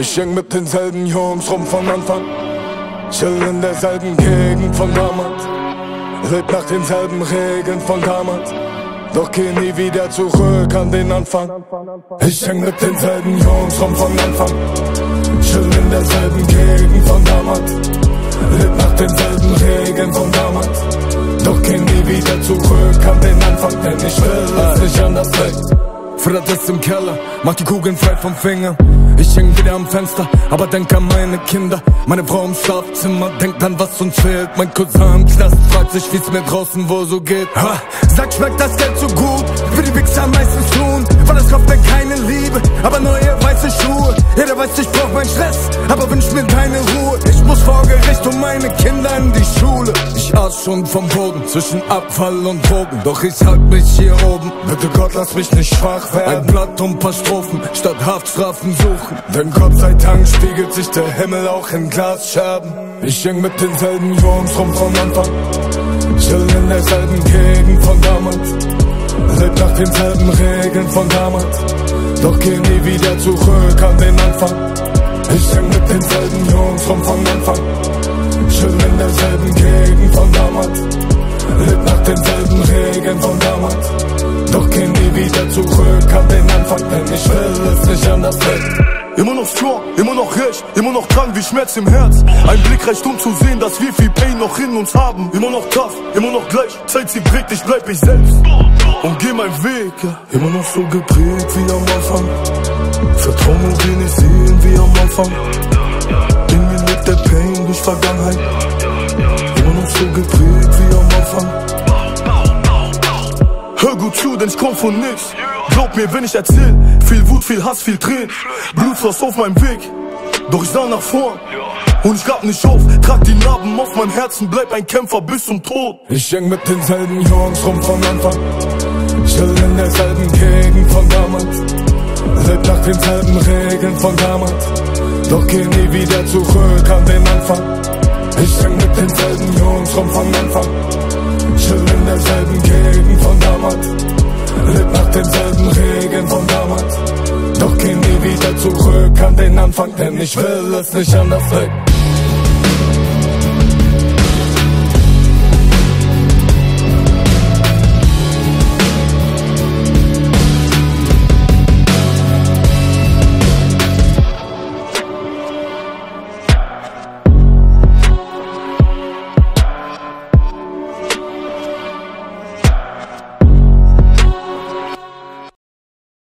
Ich häng mit denselben Jungs rum von Anfang. Chill in derselben Gegend von damals. Leb nach denselben Regeln von damals. Doch geh nie wieder zurück an den Anfang. Ich häng mit denselben Jungs rum von Anfang. Chill in derselben Gegend von damals. Leb nach denselben Regeln von damals. Doch geh nie wieder zurück an den Anfang, denn ich will es nicht anders weg. Fred ist im Keller, mach die Kugeln frei vom Finger. Ich häng wieder am Fenster, aber denk an meine Kinder. Meine Frau im Schlafzimmer, denkt an was uns fehlt. Mein Cousin im Knast fragt sich, wie's mir draußen wohl so geht. Ha, sagt, schmeckt das Geld so gut, wie die Wichser meistens tun. Weil es kauft mir keine Liebe, aber neue weiße Schuhe. Jeder weiß, ich brauch meinen Stress, aber wünsch mir keine Ruhe. Ich muss vor Gericht und meine Kinder. Aß schon vom Boden, zwischen Abfall und Drogen. Doch ich halt mich hier oben. Bitte Gott, lass mich nicht schwach werden. Ein Blatt und paar Strophen, statt Haftstrafen suchen. Denn Gott sei Dank spiegelt sich der Himmel auch in Glasscherben. Ich häng mit denselben Jungs rum von Anfang. Chill in derselben Gegend von damals. Leb nach denselben Regeln von damals. Doch geh nie wieder zurück an den Anfang. Ich häng mit denselben Jungs rum von Anfang. Chill in derselben Gegend von damals. Leb nach denselben Regeln von damals. Doch geh nie wieder zurück an den Anfang, denn ich will es nicht anders weg. Immer noch strong, immer noch recht, immer noch dran wie Schmerz im Herz. Ein Blick reicht um zu sehen, dass wir viel Pain noch in uns haben. Immer noch tough, immer noch gleich, Zeit sie prägt, ich bleib ich selbst. Und geh meinen Weg. Immer noch so geprägt wie am Anfang. Vertrauen und nicht sehen wie am Anfang. Durch Vergangenheit. Immer noch so geprägt wie am Anfang. Hör gut zu, denn ich komm von nix. Glaub mir, wenn ich erzähl, viel Wut, viel Hass, viel Tränen. Blutfloss auf meinem Weg, doch ich sah nach vorn. Und ich gab nicht auf, trag die Narben auf meinem Herzen, bleib ein Kämpfer bis zum Tod. Ich häng mit denselben Jungs rum von Anfang. Chill in derselben Gegend von damals. Leb nach denselben Regeln von damals. Doch geh nie wieder zurück an den Anfang. Ich häng mit denselben Jungs rum von Anfang. Chill in derselben Gegend von damals. Leb nach denselben Regeln von damals. Doch geh nie wieder zurück an den Anfang, denn ich will es nicht anders weg.